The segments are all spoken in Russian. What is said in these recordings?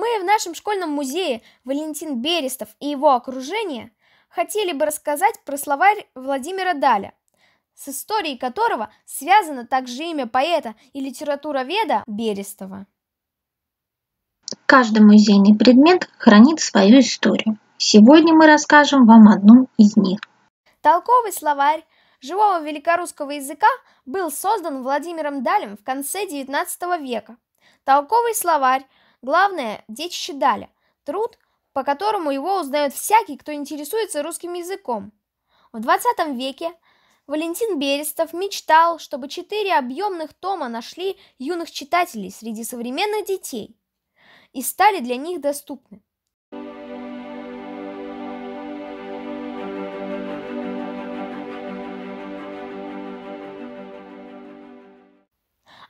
Мы в нашем школьном музее Валентин Берестов и его окружение хотели бы рассказать про словарь Владимира Даля, с историей которого связано также имя поэта и литературоведа Берестова. Каждый музейный предмет хранит свою историю. Сегодня мы расскажем вам одну из них. Толковый словарь живого великорусского языка был создан Владимиром Далем в конце XIX века. Толковый словарь – главное детище Даля, труд, по которому его узнает всякий, кто интересуется русским языком. В XX веке Валентин Берестов мечтал, чтобы четыре объемных тома нашли юных читателей среди современных детей и стали для них доступны.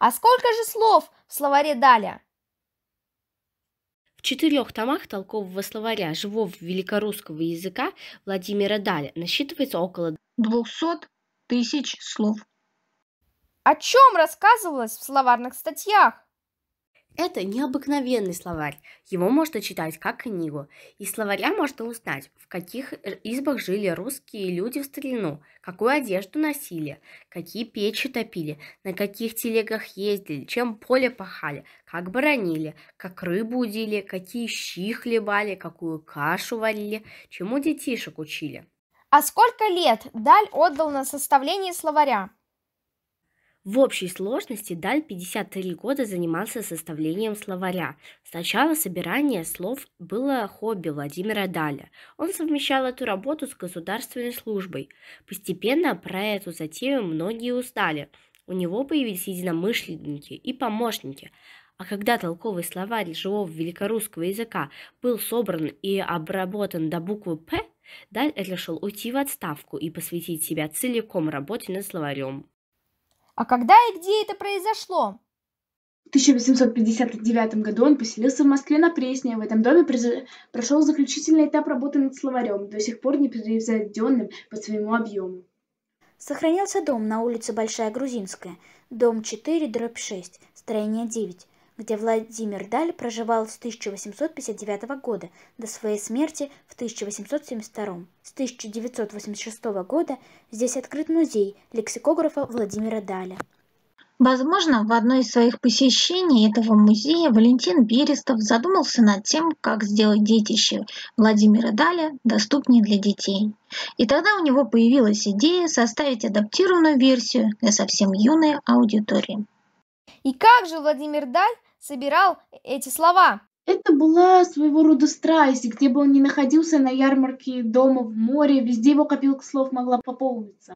А сколько же слов в словаре Даля? В четырех томах толкового словаря живого великорусского языка Владимира Даля насчитывается около 200 тысяч слов. О чем рассказывалось в словарных статьях? Это необыкновенный словарь. Его можно читать как книгу. Из словаря можно узнать, в каких избах жили русские люди в старину, какую одежду носили, какие печи топили, на каких телегах ездили, чем поле пахали, как боронили, как рыбу удили, какие щи хлебали, какую кашу варили, чему детишек учили. А сколько лет Даль отдал на составление словаря? В общей сложности Даль 53 года занимался составлением словаря. Сначала собирание слов было хобби Владимира Даля. Он совмещал эту работу с государственной службой. Постепенно про эту затею многие устали. У него появились единомышленники и помощники. А когда толковый словарь живого великорусского языка был собран и обработан до буквы «П», Даль решил уйти в отставку и посвятить себя целиком работе над словарем. А когда и где это произошло? В 1859 году он поселился в Москве на Пресне. В этом доме прошел заключительный этап работы над словарем, до сих пор не превзойденным по своему объему. Сохранился дом на улице Большая Грузинская, дом 4, дробь 6, строение 9, где Владимир Даль проживал с 1859 года до своей смерти в 1872. С 1986 года здесь открыт музей лексикографа Владимира Даля. Возможно, в одно из своих посещений этого музея Валентин Берестов задумался над тем, как сделать детище Владимира Даля доступнее для детей. И тогда у него появилась идея составить адаптированную версию для совсем юной аудитории. И как же Владимир Даль собирал эти слова? Это была своего рода страсть, где бы он ни находился, на ярмарке, дома, в море, везде его копилка слов могла пополниться.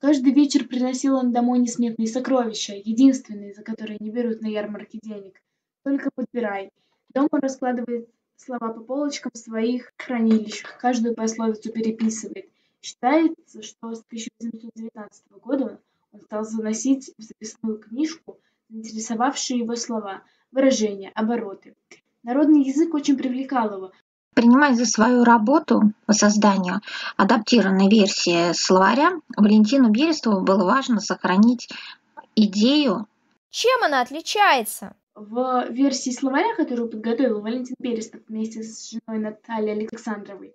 Каждый вечер приносил он домой несметные сокровища, единственные, за которые не берут на ярмарке денег. Только подбирай. Дома раскладывает слова по полочкам в своих хранилищах, каждую пословицу переписывает. Считается, что с 1819 года он стал заносить в записную книжку заинтересовавшие его слова, выражения, обороты. Народный язык очень привлекал его. Принимая за свою работу по созданию адаптированной версии словаря, Валентину Берестову было важно сохранить идею. Чем она отличается? В версии словаря, которую подготовил Валентин Берестов вместе с женой Натальей Александровой,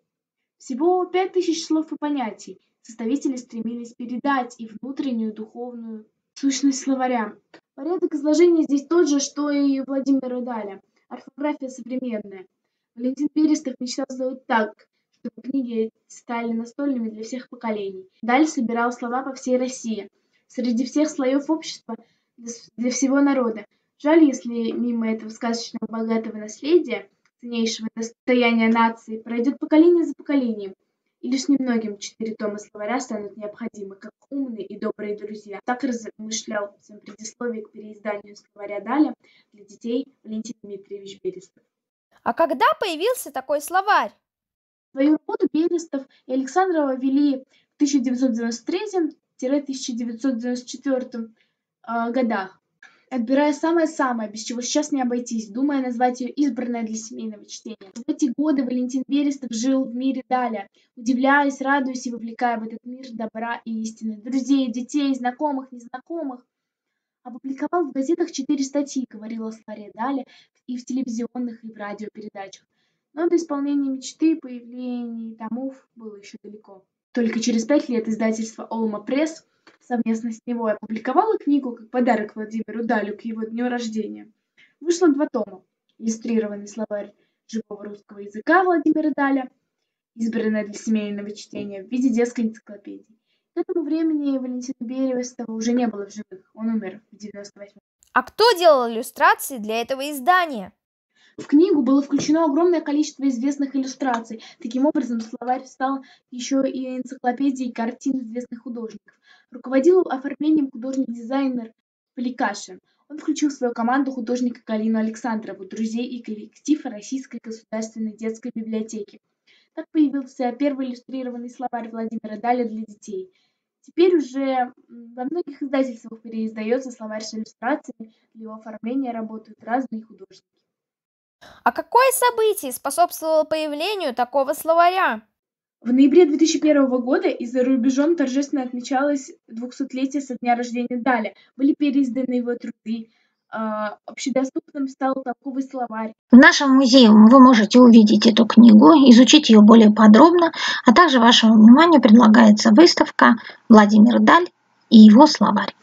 всего пять тысяч слов и понятий. Составители стремились передать и внутреннюю духовную сущность словаря. Порядок изложения здесь тот же, что и у Владимира Даля. Орфография современная. Валентин Берестов мечтал сделать так, чтобы книги стали настольными для всех поколений. Даль собирал слова по всей России, среди всех слоев общества, для всего народа. Жаль, если мимо этого сказочного богатого наследия, ценнейшего достояния нации, пройдет поколение за поколением, и лишь немногим четыре тома словаря станут необходимы, как умные и добрые друзья. Так размышлял в своем предисловии к переизданию словаря Даля для детей Валентин Дмитриевич Берестов. А когда появился такой словарь? Свою работу Берестов и Александрова вели в 1993-1994 а, годах отбирая самое-самое, без чего сейчас не обойтись, думая назвать ее избранной для семейного чтения. В эти годы Валентин Берестов жил в мире Даля, удивляясь, радуясь и вовлекая в этот мир добра и истины, друзей, детей, знакомых, незнакомых. Опубликовал в газетах четыре статьи, говорил о словаре Даля и в телевизионных, и в радиопередачах. Но до исполнения мечты появления томов было еще далеко. Только через пять лет издательство «Олма Пресс» совместно с него опубликовало книгу как подарок Владимиру Далю к его дню рождения. Вышло два тома. Иллюстрированный словарь живого русского языка Владимира Даля, избранная для семейного чтения в виде детской энциклопедии. К этому времени Валентина Берестова уже не было в живых, он умер в 98 А кто делал иллюстрации для этого издания? В книгу было включено огромное количество известных иллюстраций. Таким образом, словарь стал еще и энциклопедией картин известных художников. Руководил оформлением художник-дизайнер Поликашин. Он включил в свою команду художника Галину Александрову, друзей и коллектив Российской государственной детской библиотеки. Так появился первый иллюстрированный словарь Владимира Даля для детей. Теперь уже во многих издательствах переиздается словарь с иллюстрациями, для его оформления работают разные художники. А какое событие способствовало появлению такого словаря? В ноябре 2001 года и за рубежом торжественно отмечалось 200-летие со дня рождения Даля. Были переизданы его труды, а, общедоступным стал толковый словарь. В нашем музее вы можете увидеть эту книгу, изучить ее более подробно, а также вашему вниманию предлагается выставка «Владимир Даль и его словарь».